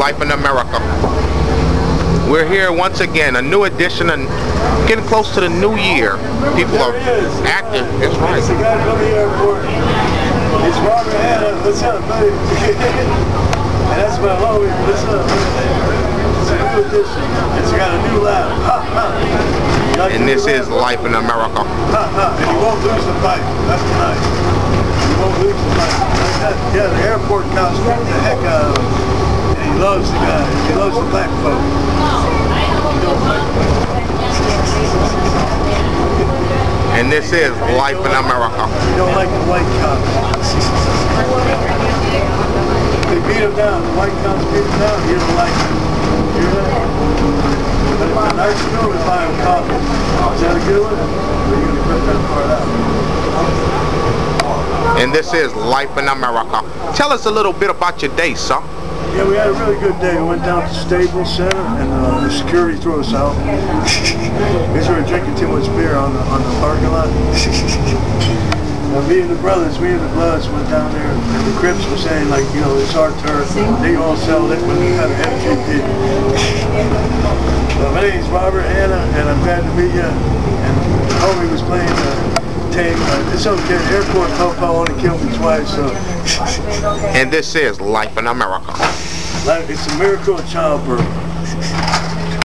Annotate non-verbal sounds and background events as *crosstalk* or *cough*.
Life in America. We're here once again, a new edition and getting close to the new year. People are active. That's right. It's the guy from the airport. It's Robert Hanna. What's up, buddy? *laughs* and that's my homie. What's up. It's a new edition. It's got a new laugh. Ha, ha. You like And this is? Life in America. Ha, ha. And you won't lose the fight. That's nice. You won't lose the fight. Like that. Yeah, the airport cops the heck out of him. And he loves the guy. He loves the black folk. And this is Life in America. You don't like the white cops. They beat him down. The white cops beat him down. You don't like it. You hear that? But it's a nice school to buy him coffee. Is that a good one? Or are you going to that part out? And this is Life in America. Tell us a little bit about your day, sir. Yeah, we had a really good day. We went down to Staples Center and uh, the security threw us out. *laughs* Because we were drinking too much beer on the, on the parking lot. *laughs* Now, me and the brothers, me and the Bloods went down there and the Crips were saying like, you know, it's our turf. They all sell liquid. We have MGP. So my name's Robert Hanna and I'm glad to meet you. And homie was playing uh, Tame. Uh, it's okay. Airport Popo only killed me twice, so *laughs* And this is Life in America. like, it's a miracle of childbirth.